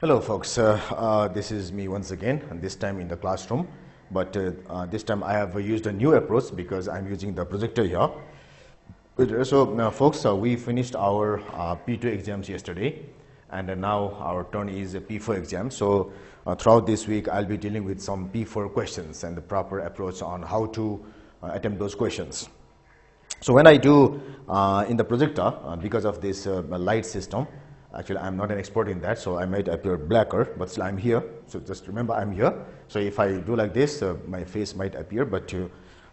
Hello folks, uh, uh, this is me once again and this time in the classroom but uh, uh, this time I have used a new approach because I'm using the projector here. Uh, So uh, folks, we finished our uh, P2 exams yesterday and now our turn is a P4 exam. So throughout this week I'll be dealing with some P4 questions and the proper approach on how to attempt those questions. So when I do in the projector, because of this light system, actually I'm not an expert in that, so I might appear blacker, but still I'm here. So just remember I'm here. So if I do like this, uh, my face might appear, but uh,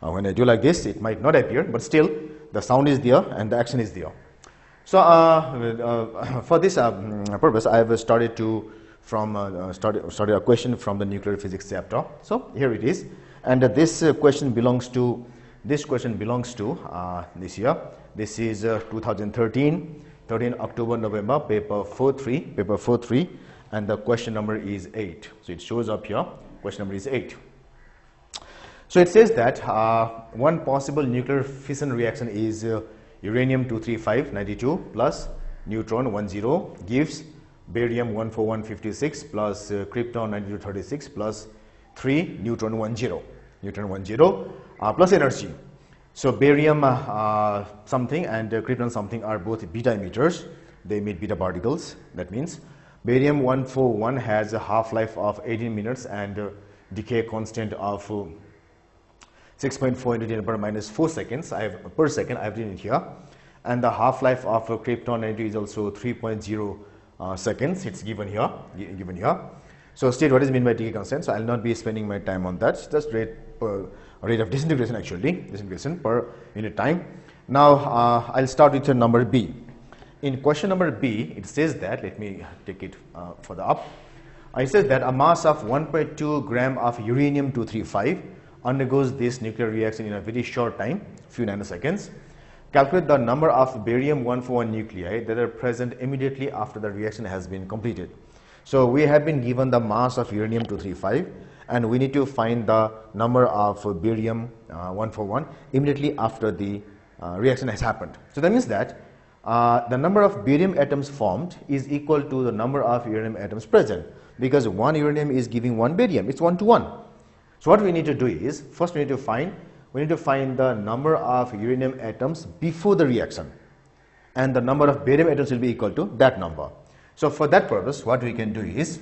uh, when I do like this, it might not appear, but still the sound is there and the action is there. So uh, uh, for this um, purpose, I have started to from uh, started, started a question from the nuclear physics chapter. So here it is, and this question belongs to this question belongs to this year. This is uh, 2013, 13 October, November, paper 43, paper 43, and the question number is 8. So it shows up here. Question number is 8. So it says that uh, one possible nuclear fission reaction is uh, uranium 235 92 plus neutron 10 gives barium 14156 plus uh, krypton 9236 plus 3 neutron 10 neutron 10 uh, plus energy. So barium uh, uh, something and uh, krypton something are both beta emitters. They emit beta particles. That means barium 141 has a half-life of 18 minutes and uh, decay constant of uh, 6.4 into 10 power minus 4 seconds I have, per second. I have written it here. And the half-life of uh, krypton 90 is also 3.0 uh, seconds. It's given here. Given here. So state what is meant by decay constant. So I'll not be spending my time on that. Just rate per rate of disintegration actually disintegration per unit time. Now uh, I'll start with the number B. In question number B, it says that let me take it uh, further up. Uh, It says that a mass of 1.2 gram of uranium 235 undergoes this nuclear reaction in a very short time, few nanoseconds. Calculate the number of barium 141 nuclei that are present immediately after the reaction has been completed. So we have been given the mass of uranium 235 and we need to find the number of barium uh, 141 immediately after the uh, reaction has happened. So that means that uh, the number of barium atoms formed is equal to the number of uranium atoms present because one uranium is giving one barium. It's one to one. So what we need to do is first we need to find we need to find the number of uranium atoms before the reaction. And the number of barium atoms will be equal to that number. So for that purpose what we can do is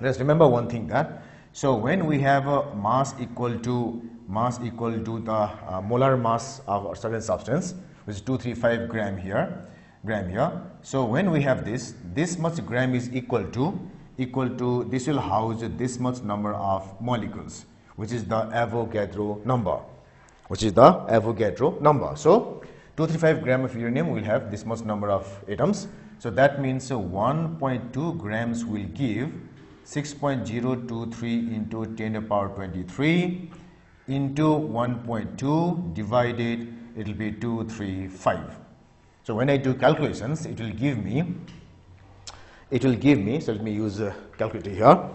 let's remember one thing that so when we have a mass equal to mass equal to the uh, molar mass of a certain substance which is 235 gram here gram here. So when we have this this much gram is equal to equal to this will house this much number of molecules which is the avogadro number which is the avogadro number. So 235 gram of uranium will have this much number of atoms. So that means uh, 1.2 grams will give 6.023 into 10 to the power 23 into 1.2 divided it will be 235 so when i do calculations it will give me it will give me so let me use a calculator here.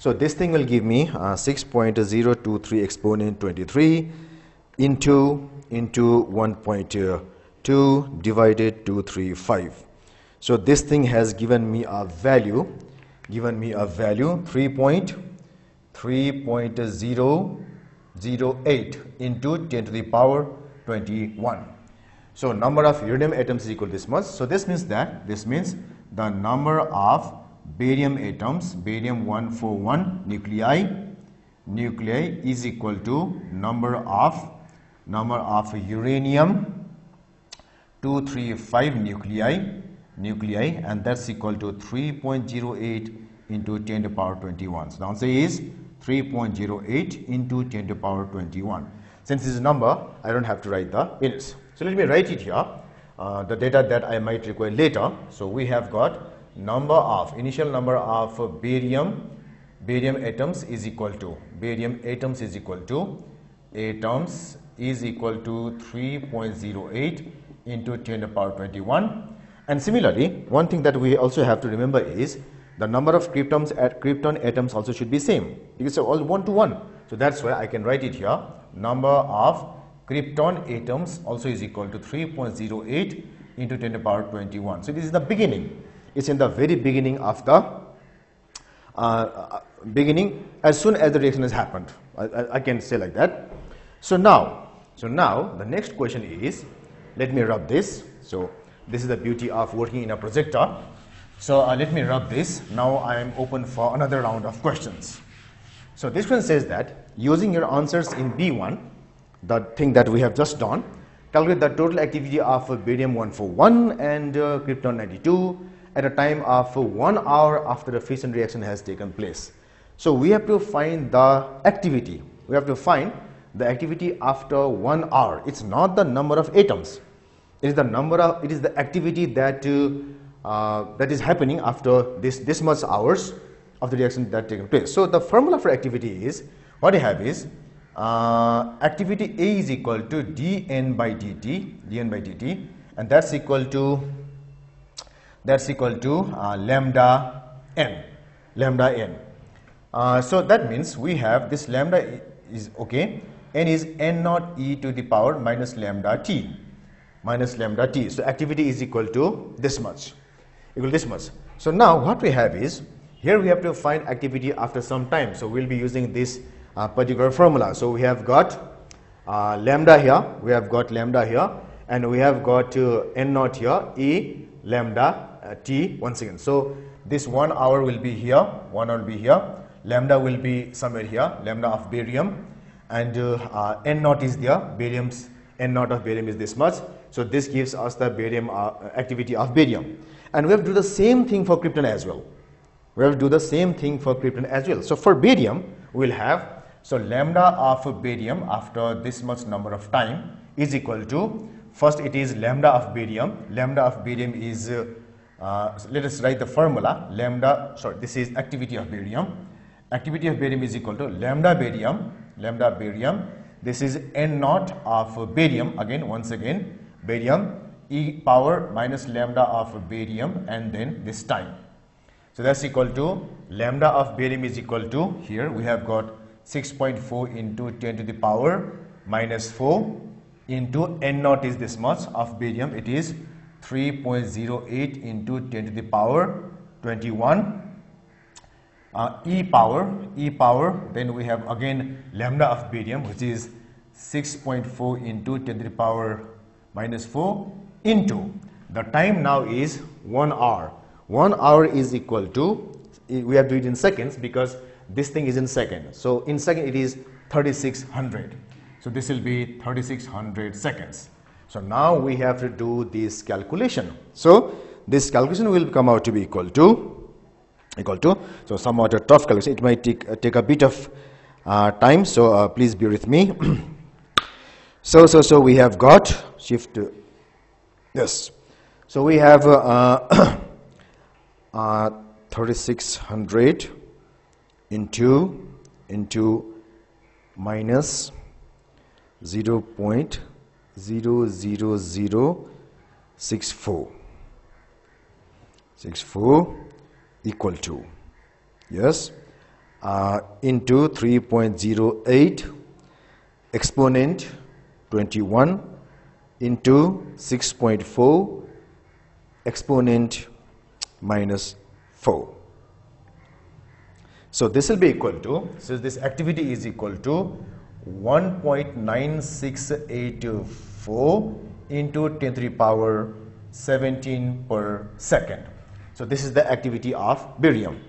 So this thing will give me uh, 6.023 exponent 23 into into 1.2 divided 235 so this thing has given me a value given me a value 3.3.008 into 10 to the power 21 so number of uranium atoms is equal to this much. So this means that this means the number of barium atoms, barium 141 nuclei, nuclei is equal to number of number of uranium 235 nuclei, nuclei, and that's equal to 3.08 into 10 to the power 21. So the answer is 3.08 into 10 to the power 21. Since this is a number, I don't have to write the units. So let me write it here, uh, the data that I might require later. So we have got number of, initial number of barium, barium atoms is equal to, barium atoms is equal to, atoms is equal to 3.08 into 10 to the power 21. And similarly, one thing that we also have to remember is the number of at krypton atoms also should be same because they're all one to one. So that's why I can write it here. Number of krypton atoms also is equal to 3.08 into 10 to the power 21. So this is the beginning. It's in the very beginning of the uh, beginning as soon as the reaction has happened. I, I, I can say like that. So now, so now the next question is, let me rub this. So this is the beauty of working in a projector. So uh, let me rub this. Now I am open for another round of questions. So this one says that using your answers in B1, the thing that we have just done, calculate the total activity of barium 141 and uh, krypton 92 at a time of one hour after the fission reaction has taken place. So we have to find the activity. We have to find the activity after one hour. It's not the number of atoms. It is the number of, it is the activity that, uh, uh, that is happening after this, this much hours of the reaction that taken place. So the formula for activity is, what I have is, uh, activity A is equal to dn by dt, dn by dt, and that's equal to, that's equal to uh, lambda n, lambda n. Uh, so that means we have this lambda is okay, n is n naught e to the power minus lambda t minus lambda t. So activity is equal to this much, equal this much. So now what we have is, here we have to find activity after some time. So we'll be using this uh, particular formula. So we have got uh, lambda here, we have got lambda here, and we have got uh, n naught here, e lambda uh, t once again. So this one hour will be here, one hour will be here, lambda will be somewhere here, lambda of barium, and uh, uh, n naught is there, barium's n naught of barium is this much. So this gives us the barium uh, activity of barium. And we have to do the same thing for krypton as well. We have to do the same thing for krypton as well. So for barium, we'll have, so lambda of barium after this much number of time is equal to, first it is lambda of barium. Lambda of barium is, uh, uh, let us write the formula, lambda, sorry, this is activity of barium. Activity of barium is equal to lambda barium, lambda barium. This is n naught of barium, again, once again, barium e power minus lambda of barium and then this time. So that's equal to lambda of barium is equal to here we have got 6.4 into 10 to the power minus 4 into n naught is this much of barium it is 3.08 into 10 to the power 21 uh, e power e power then we have again lambda of barium which is 6.4 into 10 to the power minus 4 into the time now is 1 hour. 1 hour is equal to, we have to do it in seconds because this thing is in second. So in second it is 3600. So this will be 3600 seconds. So now we have to do this calculation. So this calculation will come out to be equal to equal to so somewhat a tough calculation. It might take uh, take a bit of uh, time. So uh, please be with me. so so so we have got shift this. So we have uh, uh, 3600 into into minus 0 0.00064 64 equal to yes uh, into 3.08 exponent 21 into 6.4 exponent minus 4 so this will be equal to, so this activity is equal to 1.9684 into 10 to the power 17 per second. So this is the activity of barium.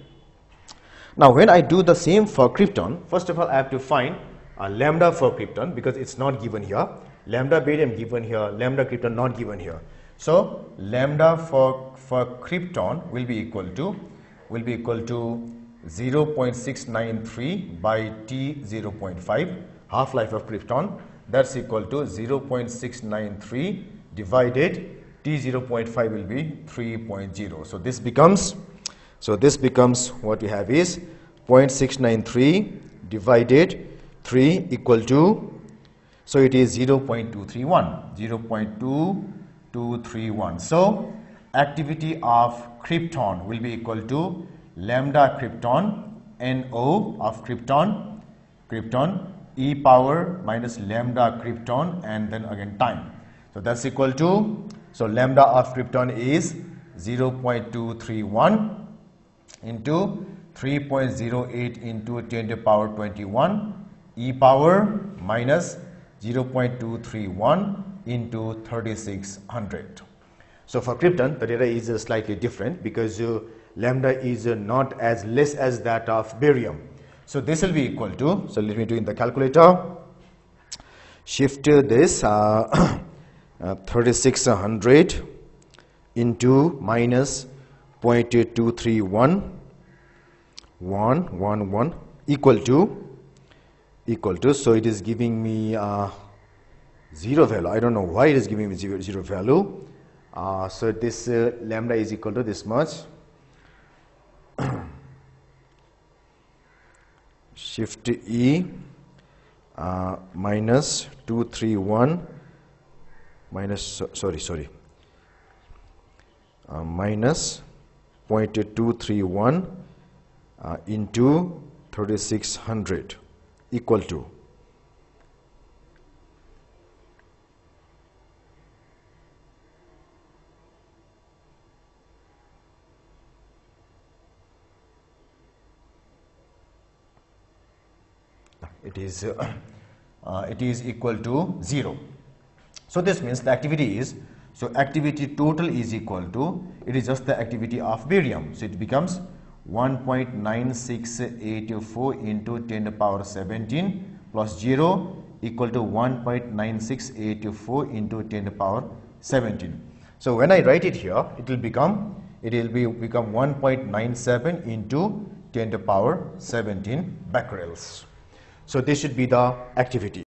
Now when I do the same for krypton, first of all I have to find a lambda for krypton because it's not given here. Lambda barium given here, lambda krypton not given here. So lambda for, for krypton will be equal to, will be equal to 0.693 by T 0.5 half-life of krypton that's equal to 0.693 divided T 0.5 will be 3.0 so this becomes so this becomes what we have is 0.693 divided 3 equal to so it is 0.231 0.2231 so activity of krypton will be equal to lambda krypton NO of krypton krypton e power minus lambda krypton and then again time. So that's equal to so lambda of krypton is 0.231 into 3.08 into 10 to the power 21 e power minus 0.231 into 3600. So for krypton, the data is slightly different because uh, lambda is uh, not as less as that of barium. So this will be equal to, so let me do in the calculator, shift this uh, uh, 3600 into minus 0.231 1 1 1 equal to equal to so it is giving me uh, zero value. I don't know why it is giving me zero, zero value. Uh, so this uh, lambda is equal to this much. Shift E uh, minus 231 minus so, sorry sorry. Uh, minus 0.231 uh, into 3600 equal to. It is uh, uh, it is equal to 0 so this means the activity is so activity total is equal to it is just the activity of barium. So it becomes 1.9684 into 10 to power 17 plus 0 equal to 1.9684 into 10 to power 17 so when i write it here it will become it will be become 1.97 into 10 to power 17 becquerels. So this should be the activity